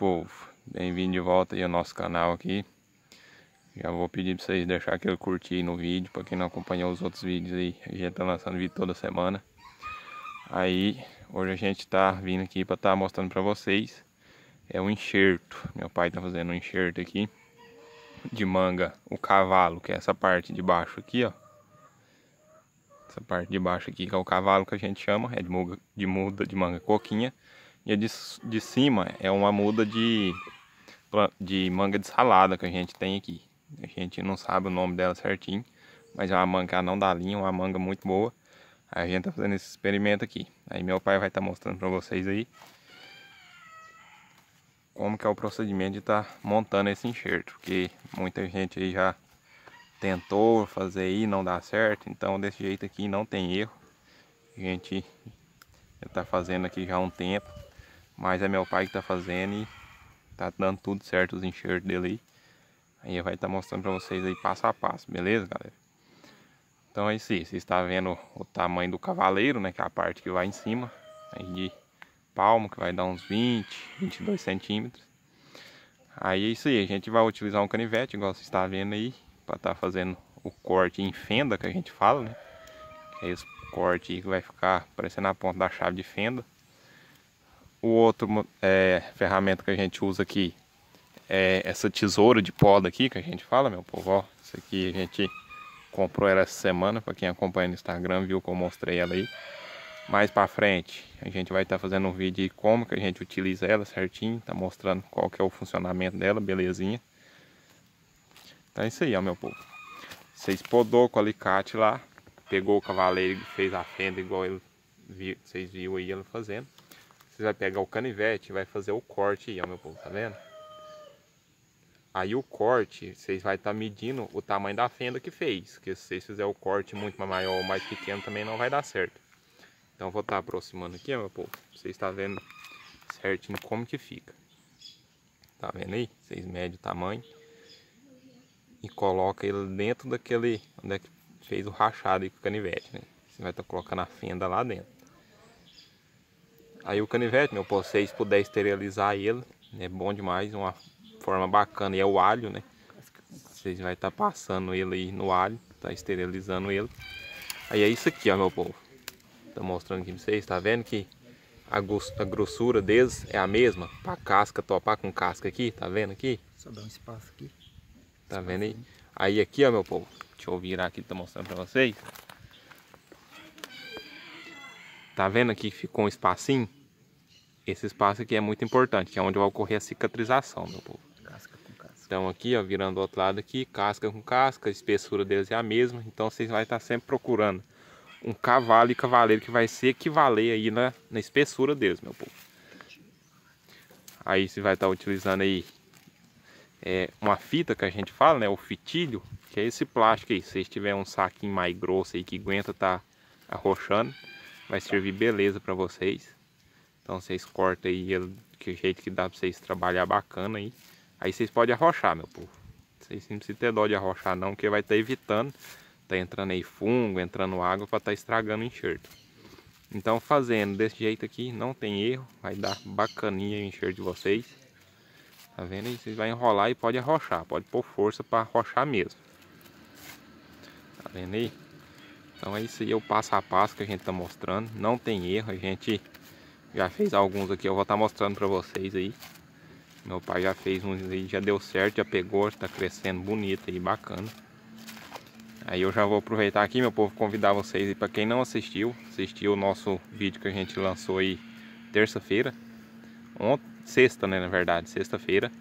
povo, bem-vindo de volta aí ao nosso canal aqui. Já vou pedir para vocês deixar aquele curtir no vídeo Para quem não acompanhou os outros vídeos aí, a gente tá lançando vídeo toda semana. Aí, hoje a gente tá vindo aqui para estar tá mostrando para vocês É um enxerto, meu pai tá fazendo um enxerto aqui De manga, o cavalo, que é essa parte de baixo aqui ó. Essa parte de baixo aqui que é o cavalo que a gente chama, é de muda de, muda de manga coquinha. E a de, de cima é uma muda de, de manga de salada que a gente tem aqui. A gente não sabe o nome dela certinho, mas é uma manga não dá linha, uma manga muito boa. A gente tá fazendo esse experimento aqui. Aí meu pai vai estar tá mostrando para vocês aí como que é o procedimento de estar tá montando esse enxerto, porque muita gente aí já tentou fazer aí, não dá certo, então desse jeito aqui não tem erro. A gente está fazendo aqui já há um tempo. Mas é meu pai que tá fazendo e tá dando tudo certo os enxertos dele aí. Aí vai estar tá mostrando para vocês aí passo a passo, beleza, galera? Então é isso aí, você está vendo o tamanho do cavaleiro, né, que é a parte que vai em cima, aí de palmo, que vai dar uns 20, 22 centímetros. Aí é isso aí, a gente vai utilizar um canivete, igual você está vendo aí, para estar tá fazendo o corte em fenda, que a gente fala, né? Que é esse corte aí que vai ficar parecendo a ponta da chave de fenda. O outro é, ferramenta que a gente usa aqui é essa tesoura de poda aqui que a gente fala, meu povo. Isso aqui a gente comprou ela essa semana, para quem acompanha no Instagram viu que eu mostrei ela aí. Mais para frente a gente vai estar tá fazendo um vídeo de como que a gente utiliza ela certinho, tá mostrando qual que é o funcionamento dela, belezinha. Então é isso aí, ó, meu povo. Vocês podou com o alicate lá, pegou o cavaleiro e fez a fenda igual ele, vocês viram aí ele fazendo. Você vai pegar o canivete e vai fazer o corte aí, ó, meu povo, tá vendo? Aí o corte, vocês vai estar tá medindo o tamanho da fenda que fez. Porque se vocês fizerem o corte muito maior ou mais pequeno também não vai dar certo. Então vou estar tá aproximando aqui, ó, meu povo. Vocês estão tá vendo certinho como que fica. Tá vendo aí? Vocês medem o tamanho. E coloca ele dentro daquele... Onde é que fez o rachado aí com o canivete, né? Você vai estar tá colocando a fenda lá dentro. Aí o canivete, meu, povo, vocês puderem esterilizar ele, é bom demais, uma forma bacana. E é o alho, né? Vocês vai estar tá passando ele aí no alho, tá esterilizando ele. Aí é isso aqui, ó, meu povo. Tô mostrando aqui pra vocês, tá vendo que a, grossura deles é a mesma? Pra casca, topar com casca aqui, tá vendo aqui? Só dá um espaço aqui. Tá vendo aí? Aí aqui, ó, meu povo. Deixa eu virar aqui, tô mostrando pra vocês. Tá vendo aqui que ficou um espacinho? Esse espaço aqui é muito importante, que é onde vai ocorrer a cicatrização, meu povo. Casca com casca. Então aqui, ó, virando do outro lado aqui, casca com casca, a espessura deles é a mesma. Então vocês vão estar sempre procurando um cavalo e cavaleiro que vai se equivaler aí na, na espessura deles, meu povo. Aí você vai estar utilizando aí é, uma fita que a gente fala, né, o fitilho, que é esse plástico aí. Se vocês tiverem um saquinho mais grosso aí que aguenta tá arrochando, vai servir beleza para vocês. Então vocês cortam aí que jeito que dá para vocês trabalhar bacana aí. Aí vocês podem arrochar, meu povo. Vocês não precisam ter dó de arrochar não, porque vai estar tá evitando. Tá entrando aí fungo, entrando água para estar tá estragando o enxerto. Então fazendo desse jeito aqui, não tem erro. Vai dar bacaninha o enxerto de vocês. Tá vendo aí? Vocês vão enrolar e pode arrochar. Pode pôr força para arrochar mesmo. Tá vendo aí? Então é isso aí, é o passo a passo que a gente tá mostrando. Não tem erro, a gente já fez alguns aqui, eu vou estar tá mostrando para vocês aí. Meu pai já fez uns aí, já deu certo, já pegou, está crescendo bonito aí, bacana. Aí eu já vou aproveitar aqui, meu povo, convidar vocês para quem não assistiu, assistiu o nosso vídeo que a gente lançou aí terça-feira. Sexta, né, na verdade, sexta-feira.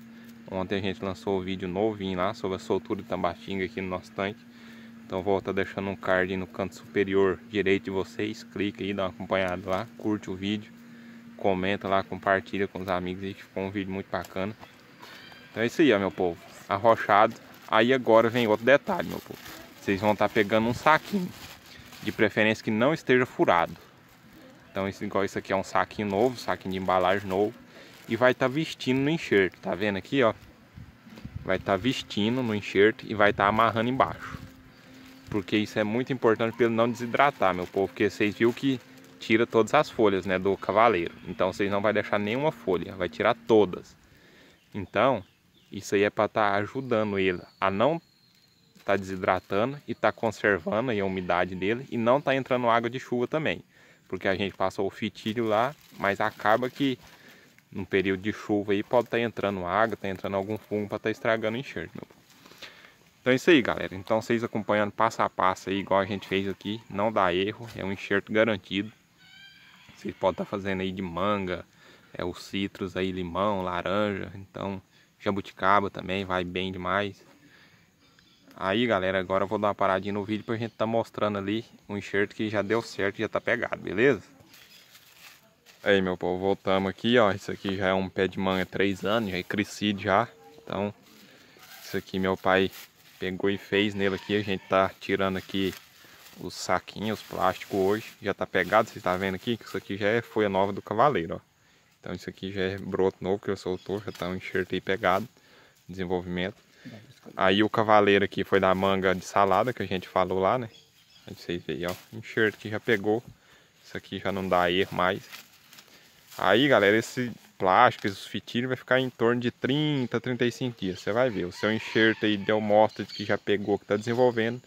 Ontem a gente lançou o vídeo novinho lá sobre a soltura de tambatinga aqui no nosso tanque. Então vou estar deixando um card no canto superior direito de vocês. Clica aí, dá uma acompanhada lá, curte o vídeo, comenta lá, compartilha com os amigos aí, ficou um vídeo muito bacana. Então é isso aí, ó, meu povo. Arrochado. Aí agora vem outro detalhe, meu povo. Vocês vão estar pegando um saquinho. De preferência que não esteja furado. Então esse, igual isso aqui é um saquinho novo, saquinho de embalagem novo. E vai estar vestindo no enxerto, tá vendo aqui, ó? Vai estar vestindo no enxerto e vai estar amarrando embaixo porque isso é muito importante para ele não desidratar, meu povo, porque vocês viram que tira todas as folhas, né, do cavaleiro. Então vocês não vai deixar nenhuma folha, vai tirar todas. Então, isso aí é para estar tá ajudando ele a não estar tá desidratando e estar tá conservando a umidade dele e não tá entrando água de chuva também. Porque a gente passou o fitilho lá, mas acaba que no período de chuva aí pode estar tá entrando água, tá entrando algum fungo para estar tá estragando o enxerto, meu. Então é isso aí, galera. Então vocês acompanhando passo a passo aí, igual a gente fez aqui, não dá erro, é um enxerto garantido. Vocês podem estar tá fazendo aí de manga, é os citros aí, limão, laranja, então jabuticaba também vai bem demais. Aí galera, agora eu vou dar uma paradinha no vídeo pra gente tá mostrando ali um enxerto que já deu certo, já tá pegado, beleza? Aí meu povo, voltamos aqui, ó, isso aqui já é um pé de manga 3 anos, já é crescido já, então isso aqui meu pai pegou e fez nele aqui, a gente tá tirando aqui os saquinhos, os plásticos hoje, já tá pegado, vocês tá vendo aqui, que isso aqui já é folha nova do cavaleiro, ó. Então isso aqui já é broto novo que eu soltou, já tá um enxerto aí pegado, desenvolvimento. Aí o cavaleiro aqui foi da manga de salada que a gente falou lá, né? Aí vocês veem, ó, enxerto que já pegou. Isso aqui já não dá erro mais. Aí, galera, esse plástico, esses fitilhos vai ficar em torno de 30, 35 dias. Você vai ver, o seu enxerto aí deu mostra de que já pegou, que está desenvolvendo.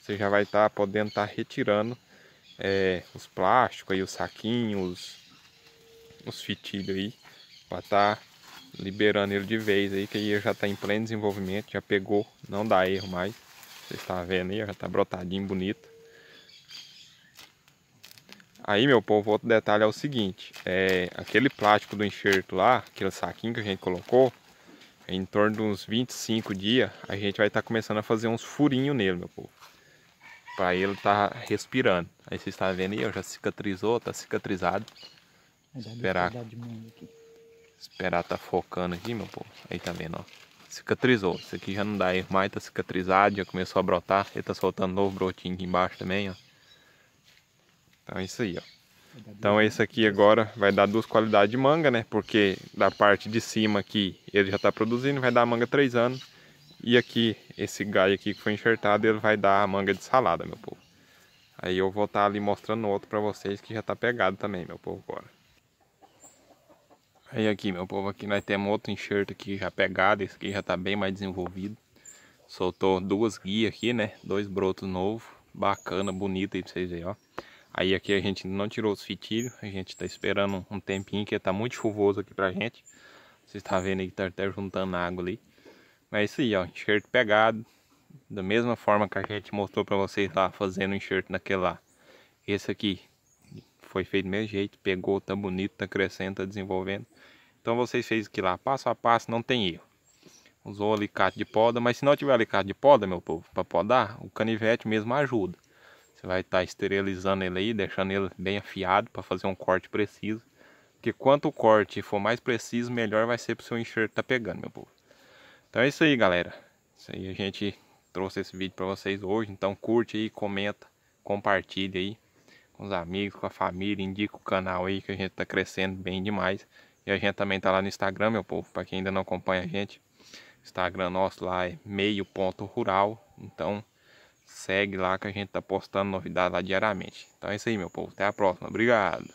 Você já vai estar tá podendo estar tá retirando é, os plásticos aí, os saquinhos, os fitilhos aí. Vai estar tá liberando ele de vez aí, que aí já está em pleno desenvolvimento, já pegou, não dá erro mais. Você está vendo aí, já está brotadinho, bonito. Aí, meu povo, outro detalhe é o seguinte, é, aquele plástico do enxerto lá, aquele saquinho que a gente colocou, em torno de uns 25 dias, a gente vai estar tá começando a fazer uns furinhos nele, meu povo. Para ele estar tá respirando. Aí vocês estão vendo aí, já cicatrizou, tá cicatrizado. Esperar, esperar tá focando aqui, meu povo. Aí tá vendo, ó. Cicatrizou. Isso aqui já não dá erro mais, tá cicatrizado, já começou a brotar. Ele tá soltando novo brotinho aqui embaixo também, ó. Então é isso aí, ó. Então esse aqui agora vai dar duas qualidades de manga, né? Porque da parte de cima aqui ele já está produzindo, vai dar manga 3 anos. E aqui, esse galho aqui que foi enxertado, ele vai dar a manga de salada, meu povo. Aí eu vou estar tá ali mostrando outro para vocês que já está pegado também, meu povo, agora. Aí aqui, meu povo, aqui nós temos outro enxerto aqui já pegado, esse aqui já está bem mais desenvolvido. Soltou duas guias aqui, né? Dois brotos novos, bacana, bonito aí pra vocês verem, ó. Aí aqui a gente não tirou os fitilhos, a gente tá esperando um tempinho que tá muito chuvoso aqui pra gente. Vocês estão tá vendo aí que tá até juntando água ali. Mas é isso aí, ó, enxerto pegado. Da mesma forma que a gente mostrou pra vocês lá, fazendo o enxerto naquele lá. Esse aqui foi feito do mesmo jeito, pegou, tá bonito, tá crescendo, tá desenvolvendo. Então vocês fez aqui lá, passo a passo, não tem erro. Usou alicate de poda, mas se não tiver alicate de poda, meu povo, para podar, o canivete mesmo ajuda. Você vai estar tá esterilizando ele aí, deixando ele bem afiado para fazer um corte preciso. Porque quanto o corte for mais preciso, melhor vai ser para o seu enxerto tá pegando, meu povo. Então é isso aí, galera. Isso aí a gente trouxe esse vídeo para vocês hoje. Então curte aí, comenta, compartilha aí com os amigos, com a família, indica o canal aí que a gente tá crescendo bem demais. E a gente também tá lá no Instagram, meu povo, para quem ainda não acompanha a gente. Instagram nosso lá é meio.rural. Então, segue lá que a gente tá postando novidades lá diariamente. Então é isso aí, meu povo. Até a próxima. Obrigado.